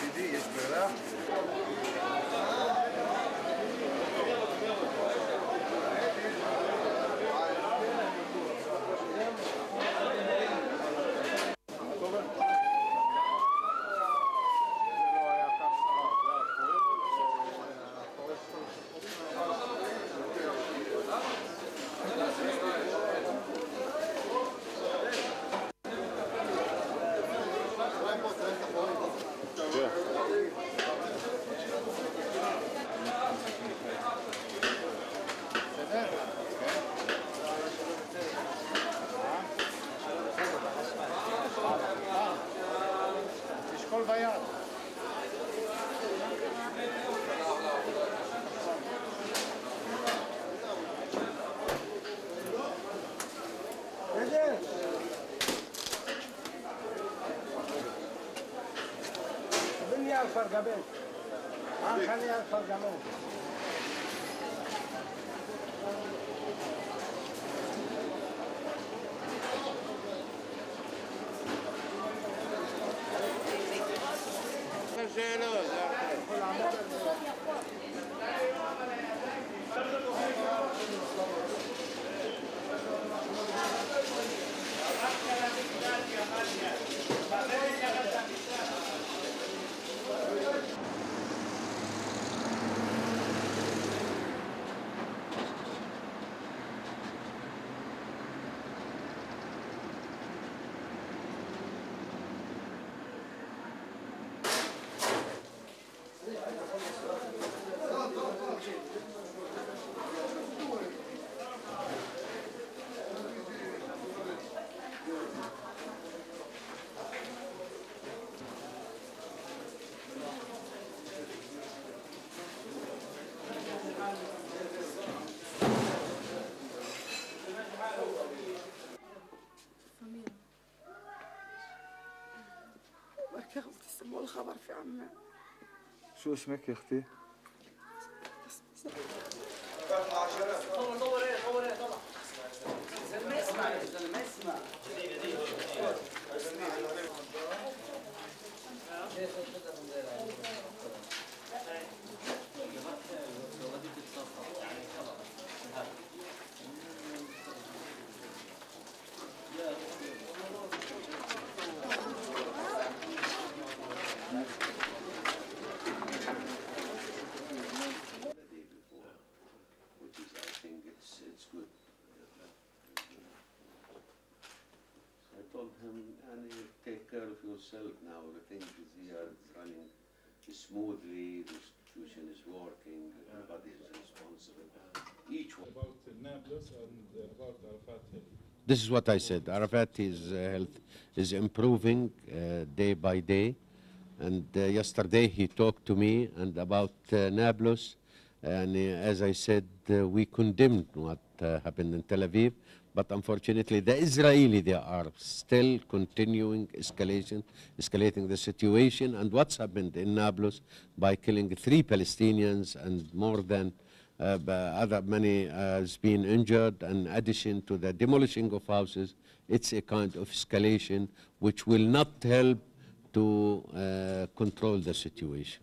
Dédé, il y a ce là. col vaiato. Veniamo al Fargamento, anche al Fargamento. Rogero. الخبر في عمان شو اسمك يا أختي؟ And you take care of yourself now, everything is here, it's running smoothly, the institution is working, everybody is responsible. Each one. about Nablus and about Arafat This is what I said. Arafat, his uh, health is improving uh, day by day. And uh, yesterday he talked to me and about uh, Nablus. And uh, as I said, uh, we condemned what uh, happened in Tel Aviv. But unfortunately, the Israeli, they are still continuing escalation, escalating the situation. And what's happened in Nablus by killing three Palestinians and more than uh, other many uh, has been injured, in addition to the demolishing of houses, it's a kind of escalation which will not help to uh, control the situation.